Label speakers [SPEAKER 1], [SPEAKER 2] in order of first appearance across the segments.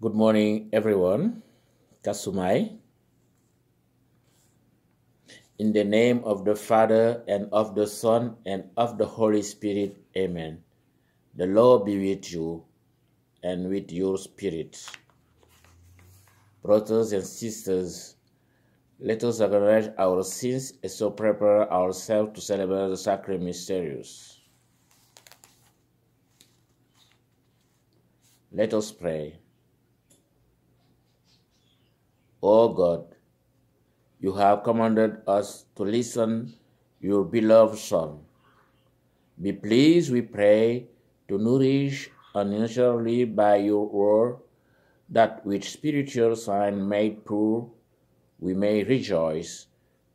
[SPEAKER 1] Good morning, everyone. Kasumai. In the name of the Father, and of the Son, and of the Holy Spirit, Amen. The Lord be with you, and with your spirit. Brothers and sisters, let us acknowledge our sins and so prepare ourselves to celebrate the sacred mysteries. Let us pray. O God, you have commanded us to listen your beloved Son. Be pleased, we pray, to nourish unnaturally by your word, that with spiritual sign made pure, we may rejoice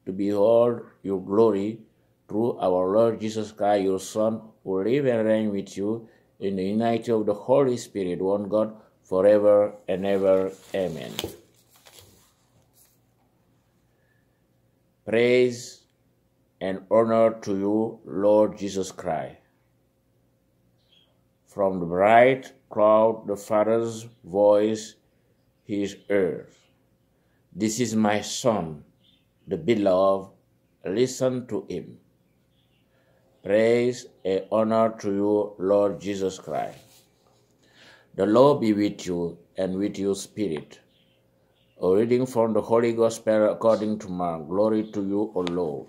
[SPEAKER 1] to behold your glory through our Lord Jesus Christ, your Son, who live and reign with you in the unity of the Holy Spirit, one God, forever and ever. Amen. Praise and honor to you, Lord Jesus Christ. From the bright cloud, the Father's voice is heard. This is my Son, the beloved. Listen to him. Praise and honor to you, Lord Jesus Christ. The Lord be with you and with your spirit. A reading from the Holy Gospel according to Mark. Glory to you, O Lord.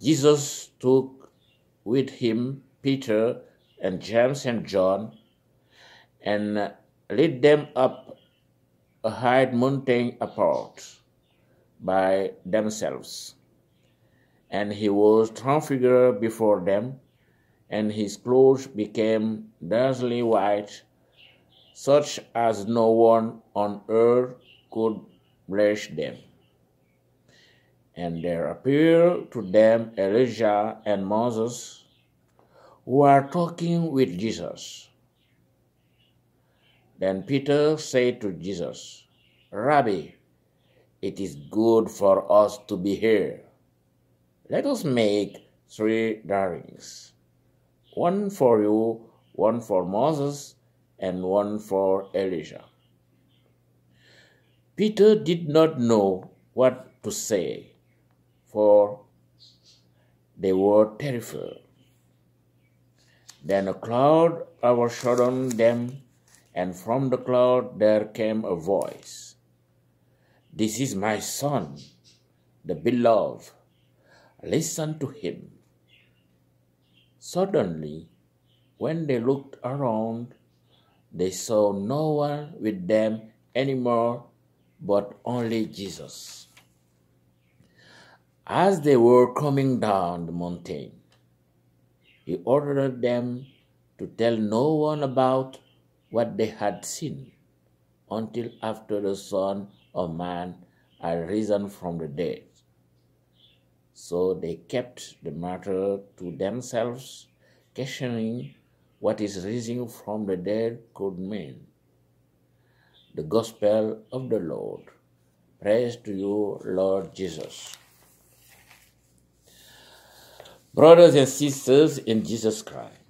[SPEAKER 1] Jesus took with him Peter and James and John and led them up a high mountain apart by themselves. And he was transfigured before them, and his clothes became dazzling white, such as no one on earth could bless them. And there appeared to them Elijah and Moses, who are talking with Jesus. Then Peter said to Jesus, Rabbi, it is good for us to be here. Let us make three darings one for you, one for Moses, and one for Elijah. Peter did not know what to say, for they were terrified. Then a cloud overshadowed them, and from the cloud there came a voice This is my Son, the beloved. Listen to him. Suddenly, when they looked around, they saw no one with them anymore but only Jesus. As they were coming down the mountain, he ordered them to tell no one about what they had seen until after the Son of Man had risen from the dead. So they kept the matter to themselves, questioning what his rising from the dead could mean. The Gospel of the Lord. Praise to you, Lord Jesus. Brothers and sisters in Jesus Christ,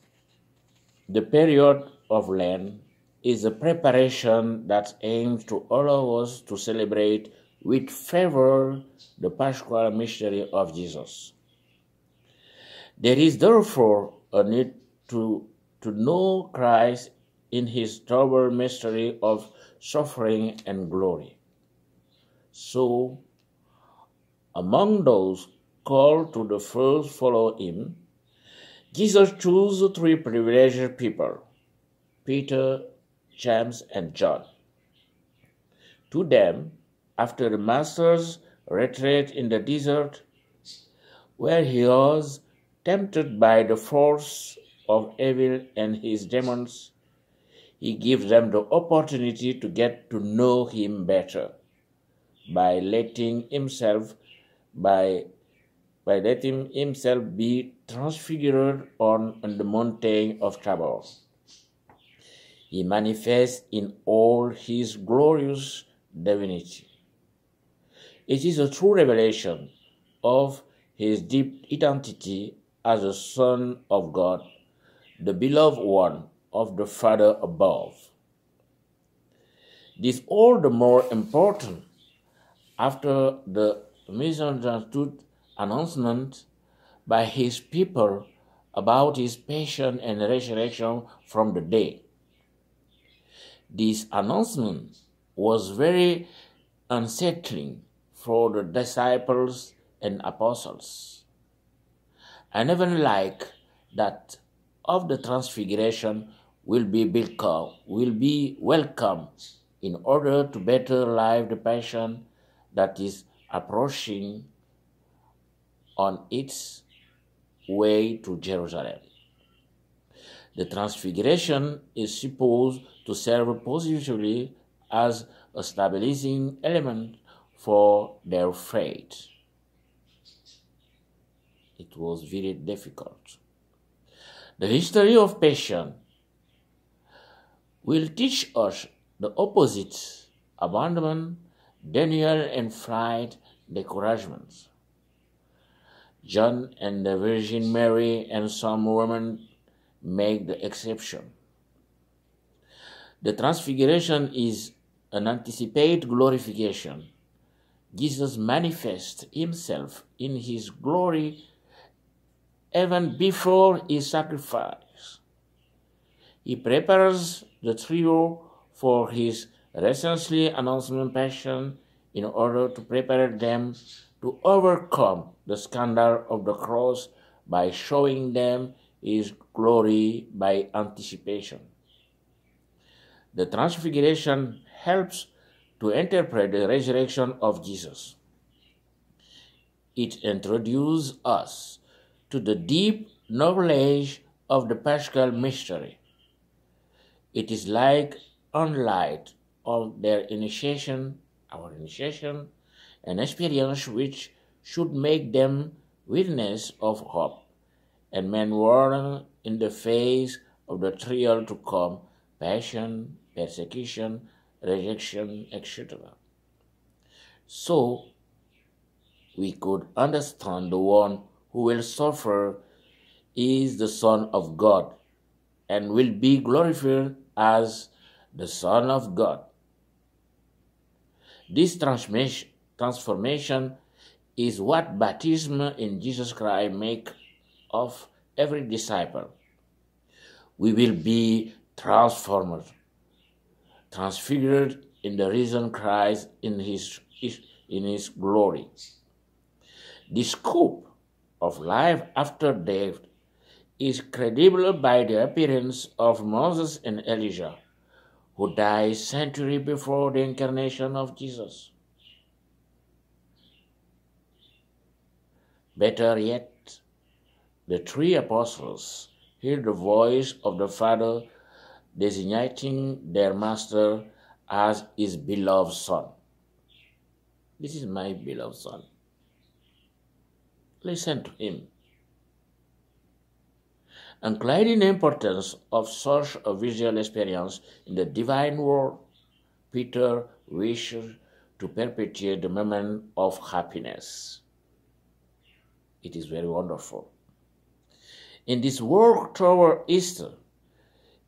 [SPEAKER 1] the period of Lent is a preparation that aims to allow us to celebrate with fervor the Paschal mystery of Jesus. There is therefore a need to, to know Christ in his double mystery of suffering and glory. So, among those called to the first follow him, Jesus chose three privileged people Peter, James, and John. To them, after the Master's retreat in the desert, where he was tempted by the force of evil and his demons, he gives them the opportunity to get to know him better by letting himself by by letting himself be transfigured on, on the mountain of Tabor. He manifests in all his glorious divinity. It is a true revelation of his deep identity as the Son of God, the beloved one of the Father above. This all the more important after the misunderstood announcement by his people about his passion and resurrection from the dead. This announcement was very unsettling for the disciples and apostles. I never like that of the transfiguration will be become, will be welcome in order to better live the passion that is approaching on its way to Jerusalem. The transfiguration is supposed to serve positively as a stabilizing element for their faith. It was very difficult. The history of passion will teach us the opposite abandonment, denial, and flight, discouragement. John and the Virgin Mary and some women make the exception. The transfiguration is an anticipated glorification. Jesus manifests himself in his glory even before his sacrifice. He prepares the trio for his recently announced passion in order to prepare them to overcome the scandal of the cross by showing them his glory by anticipation. The Transfiguration helps to interpret the resurrection of Jesus. It introduces us to the deep knowledge of the Paschal mystery. It is like unlight of their initiation, our initiation, an experience which should make them witness of hope and men warn in the face of the trial to come, passion, persecution, rejection, etc. So, we could understand the one who will suffer is the Son of God and will be glorified as the Son of God. This transformation is what baptism in Jesus Christ make of every disciple. We will be transformed, transfigured in the risen Christ in his, in his glory. The scope of life after death is credible by the appearance of Moses and Elijah, who died century before the incarnation of Jesus. Better yet, the three apostles heard the voice of the Father designating their master as his beloved son. This is my beloved son. Listen to him. Including the importance of such a visual experience in the divine world, Peter wishes to perpetuate the moment of happiness. It is very wonderful. In this work toward Easter,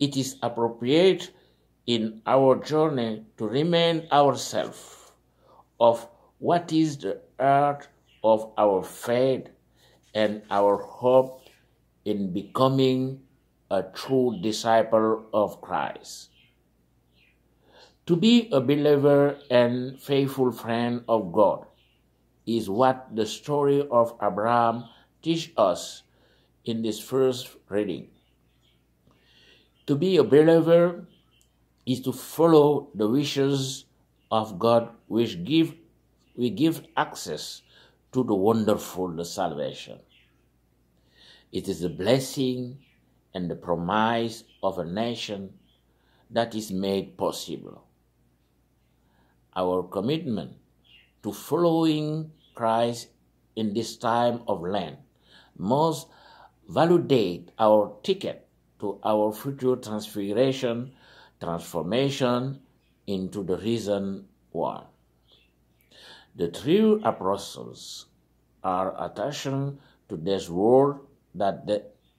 [SPEAKER 1] it is appropriate in our journey to remind ourselves of what is the heart of our faith and our hope in becoming a true disciple of Christ. To be a believer and faithful friend of God is what the story of Abraham teaches us in this first reading. To be a believer is to follow the wishes of God which give we give access to the wonderful salvation. It is the blessing and the promise of a nation that is made possible. Our commitment to following Christ in this time of Lent must validate our ticket to our future transfiguration, transformation into the risen one. The true apostles are attached to this world that,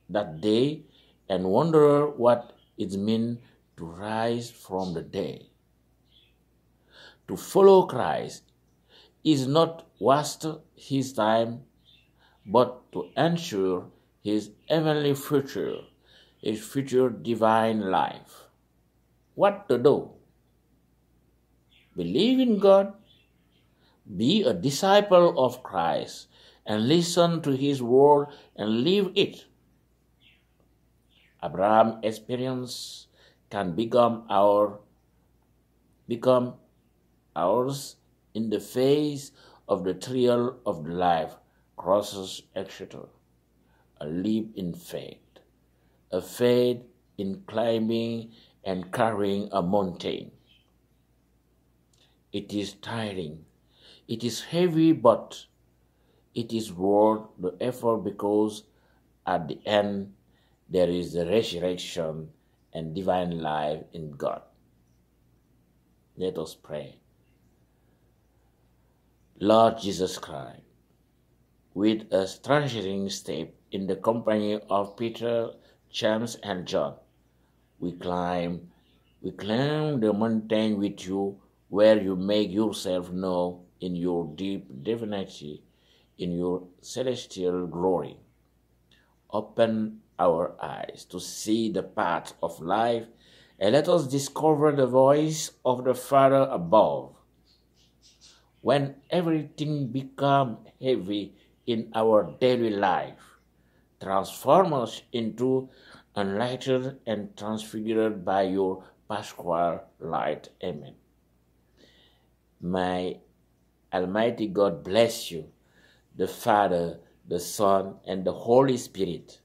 [SPEAKER 1] that day and wonder what it means to rise from the dead. to follow Christ is not waste his time, but to ensure his heavenly future, his future divine life. What to do? Believe in God, be a disciple of Christ, and listen to his word and live it. Abraham experience can become our become ours in the face of the trial of the life, crosses, etc. A leap in faith, a faith in climbing and carrying a mountain. It is tiring, it is heavy, but it is worth the effort because at the end there is the resurrection and divine life in God. Let us pray. Lord Jesus Christ, with a strengthening step in the company of Peter, James, and John, we climb, we climb the mountain with you where you make yourself known in your deep divinity, in your celestial glory. Open our eyes to see the path of life and let us discover the voice of the Father above. When everything becomes heavy in our daily life, transform us into enlightened and transfigured by your Paschal light. Amen. May Almighty God bless you, the Father, the Son, and the Holy Spirit.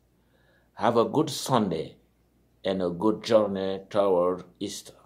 [SPEAKER 1] Have a good Sunday and a good journey toward Easter.